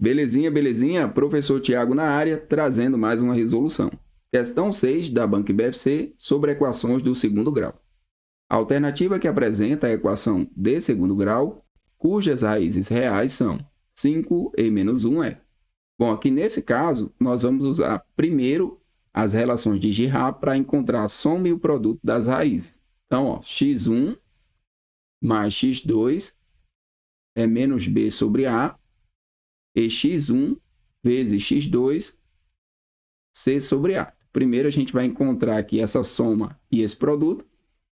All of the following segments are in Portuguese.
Belezinha, belezinha? Professor Tiago na área, trazendo mais uma resolução. Questão 6 da Banca BFC sobre equações do segundo grau. A alternativa que apresenta a equação de segundo grau, cujas raízes reais são 5 e menos 1 é. Bom, aqui nesse caso, nós vamos usar primeiro as relações de Girard para encontrar a soma e o produto das raízes. Então, ó, x1 mais x2 é menos b sobre a e x1 vezes x2 c sobre a. Primeiro a gente vai encontrar aqui essa soma e esse produto,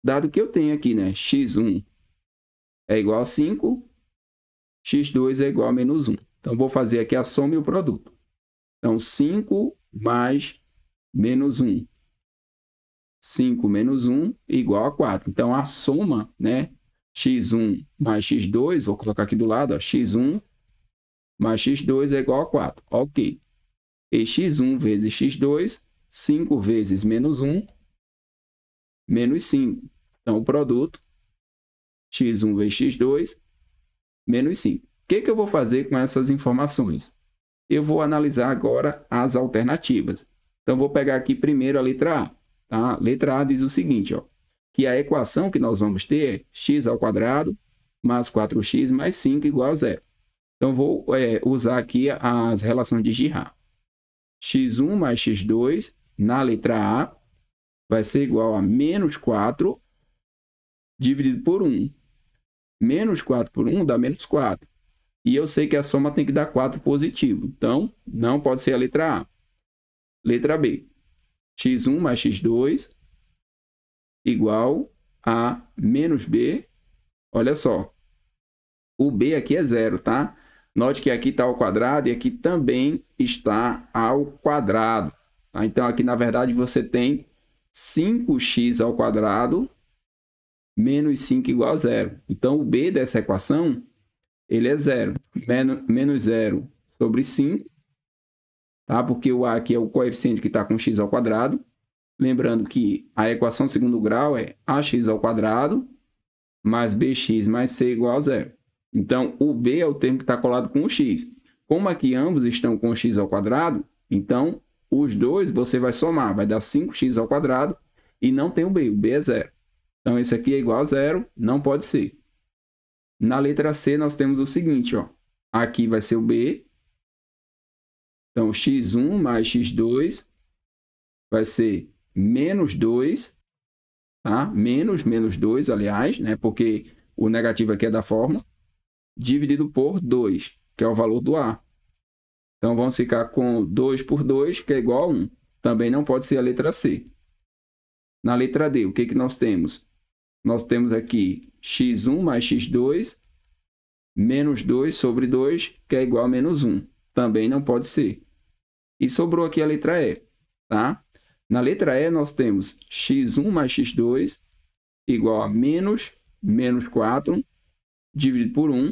dado que eu tenho aqui, né, x1 é igual a 5, x2 é igual a menos 1. Então, vou fazer aqui a soma e o produto. Então, 5 mais menos 1. 5 menos 1 igual a 4. Então, a soma, né, x1 mais x2, vou colocar aqui do lado, ó, x1 mais x2 é igual a 4. Ok. E x1 vezes x2, 5 vezes menos 1, menos 5. Então, o produto, x1 vezes x2, menos 5. O que, que eu vou fazer com essas informações? Eu vou analisar agora as alternativas. Então, vou pegar aqui primeiro a letra A. Tá? Letra A diz o seguinte, ó, que a equação que nós vamos ter é x ao mais 4x mais 5 igual a zero. Então, vou é, usar aqui as relações de Girard. x1 mais x2 na letra A vai ser igual a menos 4 dividido por 1. Menos 4 por 1 dá menos 4. E eu sei que a soma tem que dar 4 positivo. Então, não pode ser a letra A. Letra B. x1 mais x2 igual a menos B. Olha só. O B aqui é zero, tá? Note que aqui está ao quadrado e aqui também está ao quadrado. Tá? Então, aqui, na verdade, você tem 5x ao quadrado menos 5 igual a zero. Então, o b dessa equação, ele é zero. Menos zero sobre 5, tá? porque o a aqui é o coeficiente que está com x ao quadrado. Lembrando que a equação segundo grau é ax ao quadrado mais bx mais c igual a zero. Então, o b é o termo que está colado com o x. Como aqui ambos estão com x ao quadrado, então os dois você vai somar, vai dar 5x ao quadrado e não tem o b, o b é zero. Então, esse aqui é igual a zero, não pode ser. Na letra C, nós temos o seguinte, ó. Aqui vai ser o b. Então, x1 mais x2 vai ser menos 2, tá? Menos, menos 2, aliás, né? Porque o negativo aqui é da forma dividido por 2, que é o valor do A. Então, vamos ficar com 2 por 2, que é igual a 1. Também não pode ser a letra C. Na letra D, o que, que nós temos? Nós temos aqui x1 mais x2 menos 2 sobre 2, que é igual a menos 1. Também não pode ser. E sobrou aqui a letra E. Tá? Na letra E, nós temos x1 mais x2 igual a menos, menos 4, dividido por 1,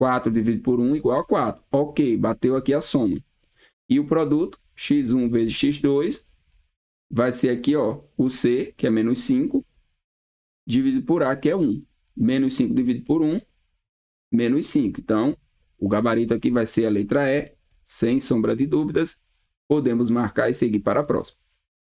4 dividido por 1 igual a 4. Ok, bateu aqui a soma. E o produto, x1 vezes x2, vai ser aqui ó, o C, que é menos 5, dividido por A, que é 1. Menos 5 dividido por 1, menos 5. Então, o gabarito aqui vai ser a letra E, sem sombra de dúvidas. Podemos marcar e seguir para a próxima.